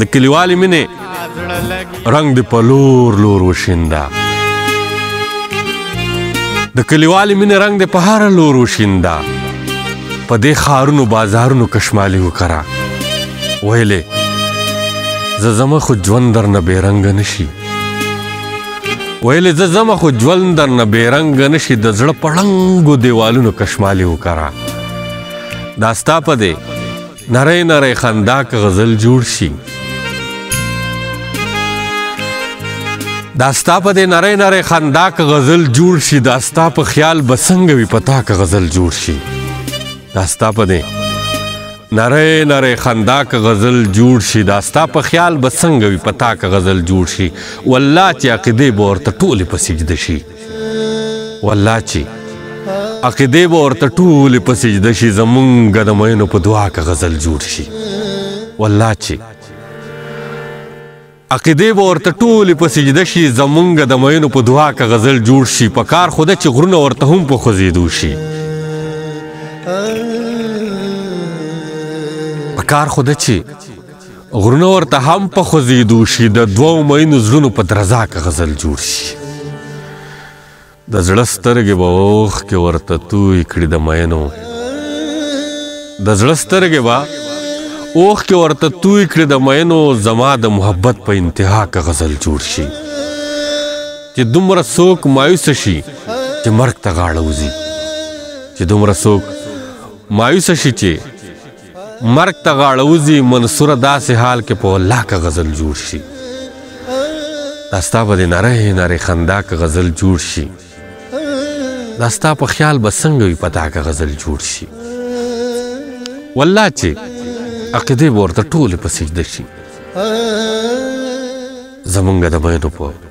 د کلیوالې مینې رنگ د پلور لور وشیندا د کلیوالې مینې رنگ د په هر لور وشیندا په دې خارونو بازارونو کشمالي وکړه ویلې زه زما خو ژوند در نه بیرنګ نشي ویلې زه زما خو ژوند در نه بیرنګ نشي د زړه پړنګو دیوالونو کشمالي وکرا دا ستا په دې نری نری خندا که غزل جوړ شي دا ستا په دې نری نری خندا که غزل جوړ شي دا ستا په خیال بسنګ وي پتا که غزل جوړ شي داستا په دې نره نره خندا که غزل جوړ شي دا ستا په خیال به څنګه وي پتا که غزل جوړ شي والله چې عقیده به ورته ټولې په سجده شي والله چې عقیده به ورته ټولې په سجده شي زمونږ د مینو په دعا که غزل جوړ شي والله چې عقیدې به ورته ټولې په سجده شي زمونږ د مینو په دعا که غزل جوړ شي په کار خو ده چې غرونه ورته هم په خوځېدو شي په کار خو ده چې غرونه ورته هم په خوځېدو شي د دوو مینو زړونو په درزا که غزل جوړ شي د زړه سترګې به اوښکې ورته توی کړي د مینو د زړه سترګې به اوښکې ورته توی کړي د مینو زما د محبت په انتها که غزل جوړ شي چې دومره څوک مایوس شي چې مرګ ته غاړه وځي چې دومره څوک مایوس شي چې مرګ ته غاړه وځي منصور داسې حال کې په الله که غزل جوړ شي دا ستا به د نره نرې خندا که غزل جوړ شي دا ستا په خیال به څنګه وي پتا که غزل جوړ شي والله چې عقیدې به ورته ټولې په سجده شي زمونږ د مینو په